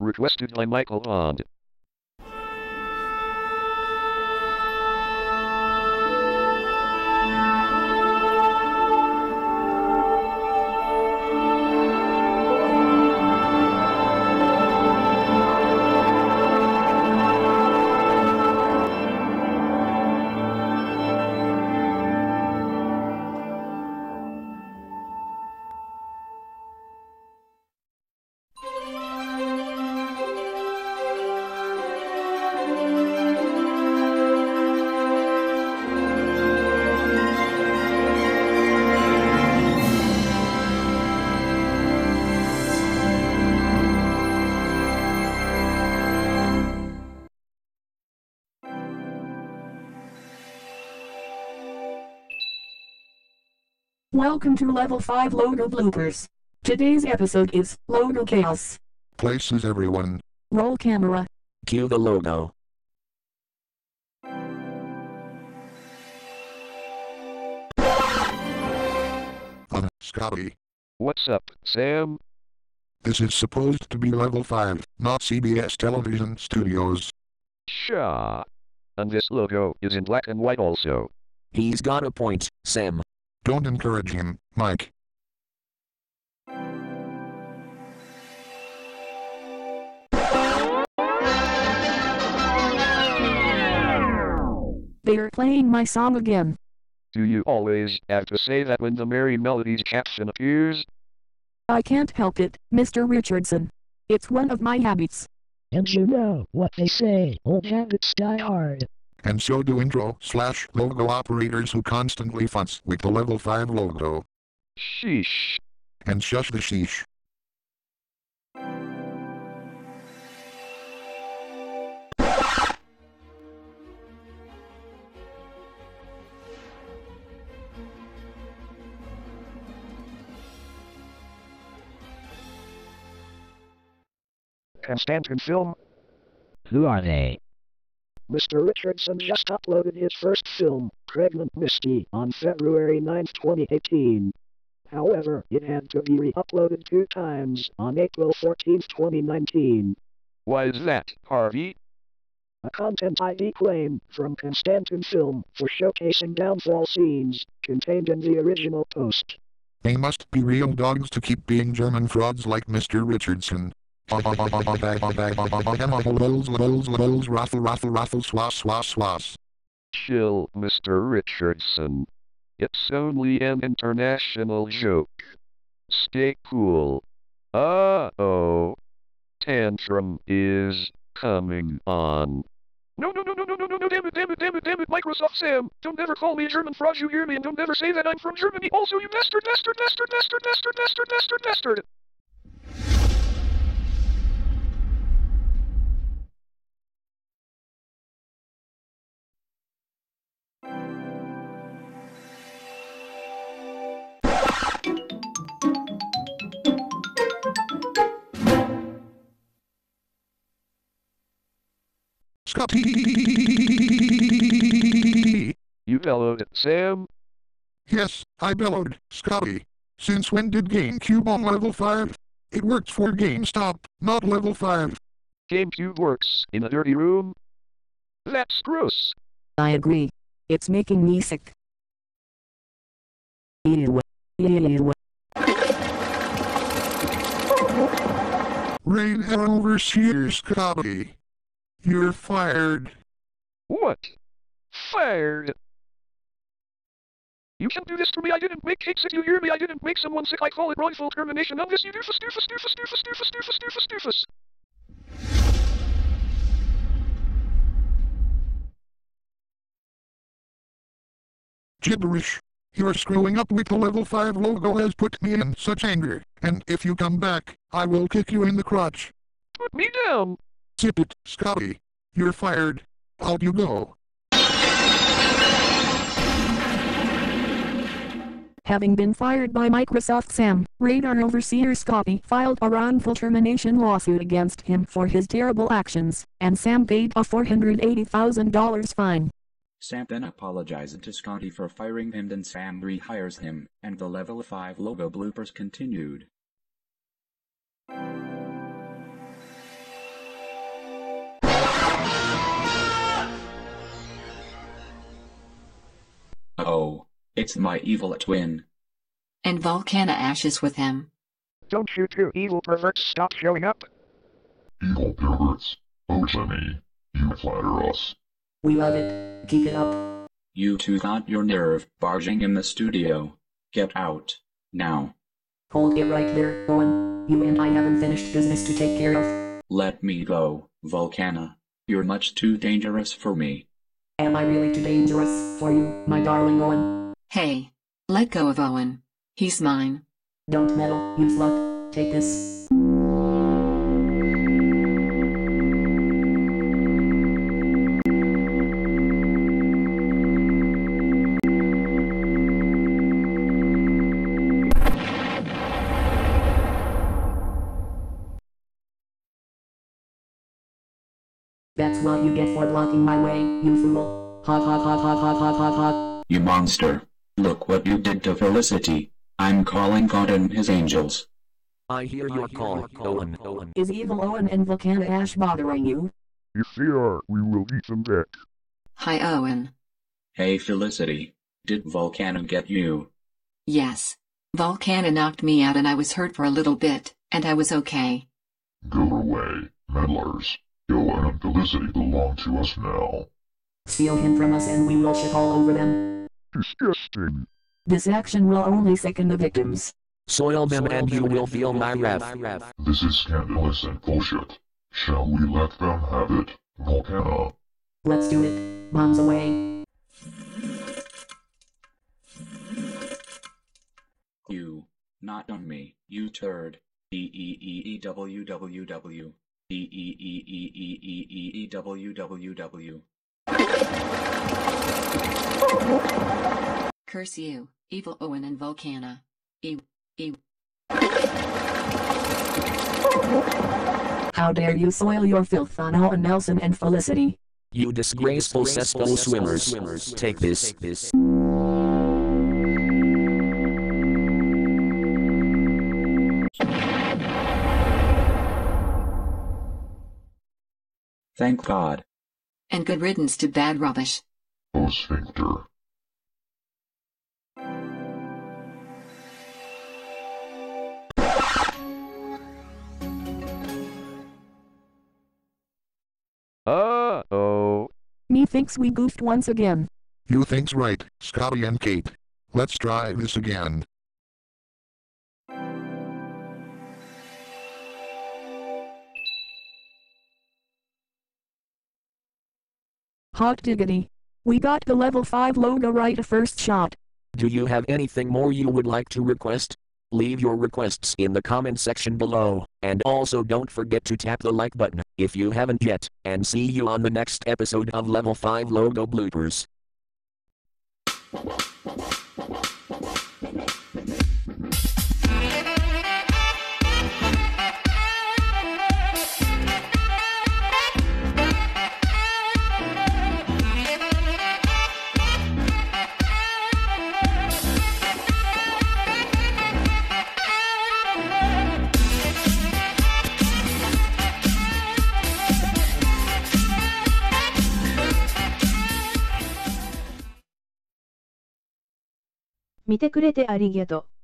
Requested by Michael Bond. Welcome to Level 5 Logo Bloopers. Today's episode is Logo Chaos. Places everyone. Roll camera. Cue the logo. Uh, Scotty. What's up, Sam? This is supposed to be level 5, not CBS television studios. Shaw. And this logo is in black and white also. He's got a point, Sam. Don't encourage him, Mike. They're playing my song again. Do you always have to say that when the Merrie Melodies caption appears? I can't help it, Mr. Richardson. It's one of my habits. And you know what they say, old habits die hard. And so do intro slash logo operators who constantly fuss with the level 5 logo. Sheesh. And shush the sheesh. Constantin Film? Who are they? Mr. Richardson just uploaded his first film, Pregnant Misty, on February 9, 2018. However, it had to be re-uploaded two times on April 14, 2019. Why is that, Harvey? A content ID claim from Constantin Film for showcasing downfall scenes contained in the original post. They must be real dogs to keep being German frauds like Mr. Richardson. Chill, Mr. Richardson. It's only an international joke. Stay cool. Uh-oh. Tantrum is coming on. No, no, no, no, no, no, no, no, damn it, damn it, damn it, damn it, Microsoft Sam. Don't ever call me a German fraud, you hear me, and don't ever say that I'm from Germany. Also, you bastard, bastard, bastard, bastard, bastard, bastard, bastard, bastard. Scotty! You bellowed, Sam. Yes, I bellowed, Scotty. Since when did GameCube on level 5? It works for GameStop, not level 5. GameCube works in a dirty room. That's gross. I agree. It's making me sick. Ew. Ew. Rain overseer, Scotty. You're fired. What? Fired. You can't do this to me. I didn't make cake sick. You hear me? I didn't make someone sick. I call it wrongful termination of this. You doofus, doofus, doofus, doofus, doofus, doofus, doofus, doofus. Gibberish. Your screwing up with the level 5 logo has put me in such anger, and if you come back, I will kick you in the crotch. Put me down. Zip it, Scotty. You're fired. Out you go. Having been fired by Microsoft Sam, Radar Overseer Scotty filed a wrongful termination lawsuit against him for his terrible actions, and Sam paid a $480,000 fine. Sam then apologizes to Scotty for firing him then Sam rehires him, and the level 5 logo bloopers continued. Oh, it's my evil twin. And Vulcanna ashes with him. Don't you two evil perverts stop showing up? Evil perverts? Oh, Jimmy, you flatter us. We love it. Keep it up. You two got your nerve barging in the studio. Get out. Now. Hold it right there, Owen. You and I haven't finished business to take care of. Let me go, Vulcanna. You're much too dangerous for me. Am I really too dangerous for you, my darling Owen? Hey, let go of Owen. He's mine. Don't meddle, you slut. Take this. That's what you get for blocking my way, you fool. Hot hot hot hot hot hot hot hot. You monster. Look what you did to Felicity. I'm calling God and his angels. I hear your call, Owen. Owen. Is evil Owen and Vulcanna Ash bothering you? If they are, we will eat them back. Hi, Owen. Hey Felicity. Did Vulcanna get you? Yes. Vulcanna knocked me out and I was hurt for a little bit, and I was okay. Go away, meddlers. Owen and Felicity belong to us now. Steal him from us and we will shit all over them. Disgusting. This action will only sicken the victims. Soil them and you will feel my wrath. This is scandalous and bullshit. Shall we let them have it, Vulcanna? Let's do it. Bombs away. You. Not on me, you turd. E E E E W W W. E E E E E E E E W W W. Curse you, evil Owen and Vulcanna. E. E. How dare you soil your filth on Owen Nelson and Felicity? You disgraceful cesspool swimmers. Take this. this. Thank God. And good riddance to bad rubbish. O Sphincter. Uh-oh. Methinks we goofed once again. You think's right, Scotty and Kate. Let's try this again. Hot diggity. We got the level 5 logo right a first shot. Do you have anything more you would like to request? Leave your requests in the comment section below, and also don't forget to tap the like button if you haven't yet, and see you on the next episode of Level 5 Logo Bloopers. 見てくれてありがとう。